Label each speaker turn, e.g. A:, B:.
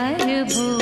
A: हर भू